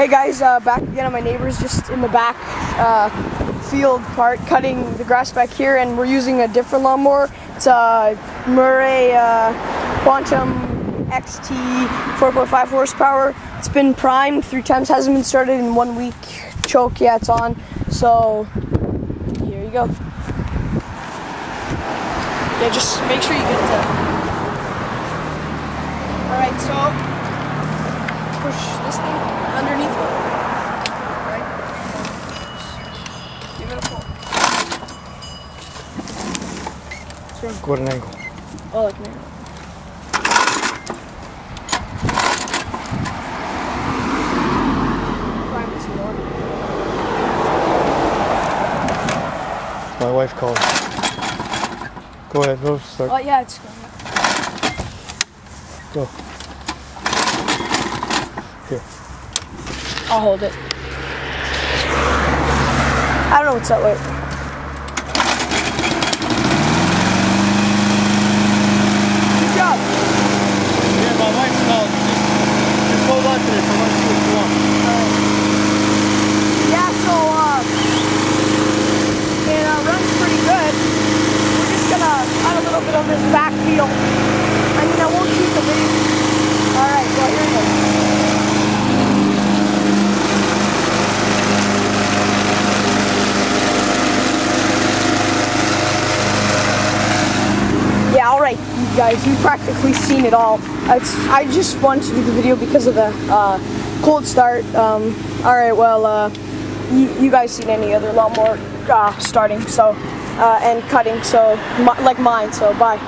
Hey guys, uh, back again my neighbor's just in the back uh, field part, cutting the grass back here, and we're using a different lawnmower. It's a Murray uh, Quantum XT 4.5 horsepower. It's been primed three times, hasn't been started in one week. Choke, yeah, it's on. So here you go. Yeah, just make sure you get it. All right, so push this thing underneath it. Right? Give it a pull. What's? Go at an angle. Oh, like this more. My wife called. Go ahead, go start. Oh, yeah, it's going. Go. Here. I'll hold it. I don't know what's that way. Yeah, my wife's out. Just hold on to it. So let's see what you want. Oh. Yeah, so uh it uh runs pretty good job. Yeah, my wife called. Just, just hold on to this. I want to see what's wrong. Yeah, so uh, it uh, runs pretty good. We're just gonna cut a little bit of this back feel. I mean, I won't shoot the video. All right, well here we go. Yeah, all right, you guys, you've practically seen it all. It's, I just wanted to do the video because of the uh, cold start. Um, all right, well, uh, you, guys seen any other lawnmower uh, starting, so uh, and cutting, so like mine. So bye.